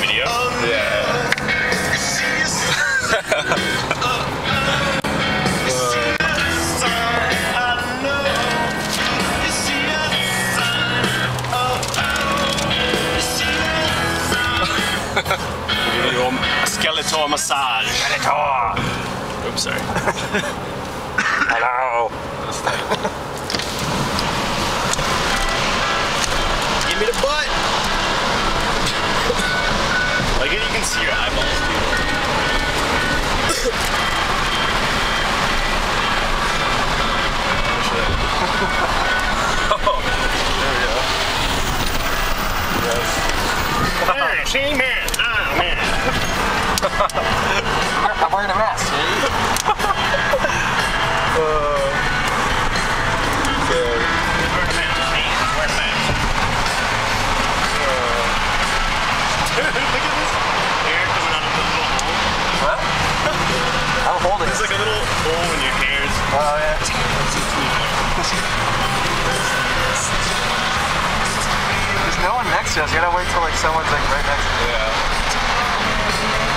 Video? Yeah. Skeletor massage. Skeletor! Oops, sorry. Hello. like you can see your eyeballs, dude. Ah, see, man. Ah, man. There's like a little hole in your hairs. Oh, yeah. There's no one next to us. You gotta wait till like someone's like right next to you. Yeah.